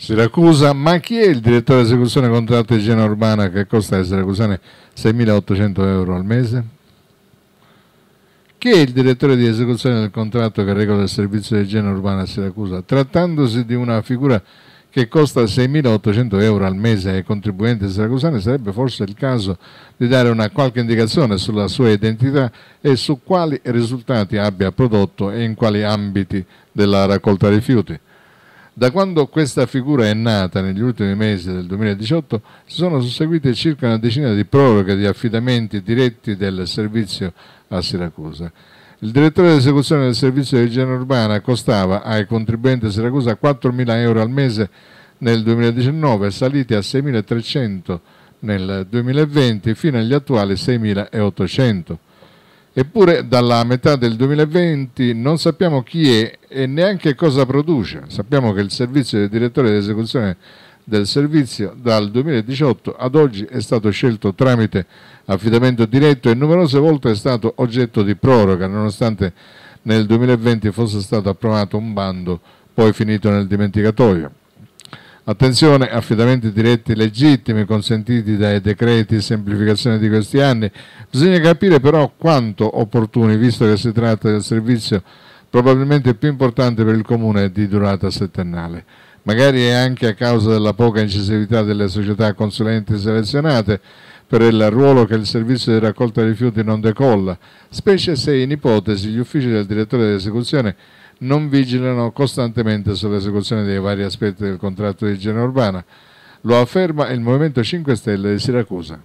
Siracusa, ma chi è il direttore di esecuzione contratto di igiene urbana che costa ai siracusani 6.800 euro al mese? Chi è il direttore di esecuzione del contratto che regola il servizio di igiene urbana a Siracusa? Trattandosi di una figura che costa 6.800 euro al mese ai contribuenti siracusani, sarebbe forse il caso di dare una qualche indicazione sulla sua identità e su quali risultati abbia prodotto e in quali ambiti della raccolta rifiuti. Da quando questa figura è nata negli ultimi mesi del 2018 si sono susseguite circa una decina di proroghe di affidamenti diretti del servizio a Siracusa. Il direttore di esecuzione del servizio di igiene urbana costava ai contribuenti a Siracusa 4.000 euro al mese nel 2019, saliti a 6.300 nel 2020 fino agli attuali 6.800. Eppure dalla metà del 2020 non sappiamo chi è e neanche cosa produce. Sappiamo che il servizio del direttore di esecuzione del servizio dal 2018 ad oggi è stato scelto tramite affidamento diretto e numerose volte è stato oggetto di proroga, nonostante nel 2020 fosse stato approvato un bando poi finito nel dimenticatoio. Attenzione, affidamenti diretti legittimi consentiti dai decreti di semplificazione di questi anni. Bisogna capire però quanto opportuni, visto che si tratta del servizio probabilmente più importante per il comune di durata settennale. Magari è anche a causa della poca incisività delle società consulenti selezionate per il ruolo che il servizio di raccolta rifiuti non decolla, specie se in ipotesi gli uffici del direttore di esecuzione non vigilano costantemente sull'esecuzione dei vari aspetti del contratto di igiene urbana. Lo afferma il Movimento 5 Stelle di Siracusa.